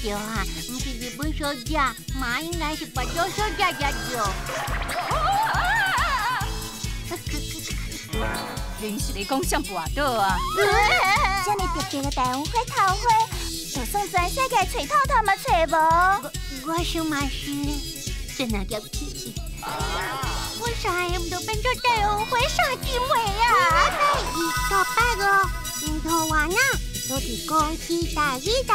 对啊，不是日本小姐，妈应该是白鸟小姐才对。临时的讲上啊倒啊！这么特别的大红花桃花，就算全世界找透透嘛找无。我想嘛是，真那叫气。我啥也唔都变做大红花啥机会啊！第个八个，樱桃花呢，都是恭喜大一代。